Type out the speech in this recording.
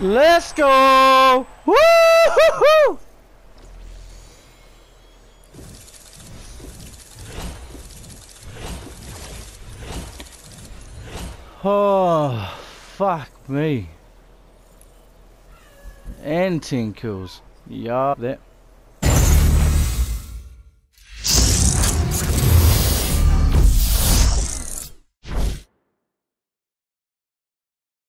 Let's go! Woo! Oh, fuck me. And 10 kills. Yeah, that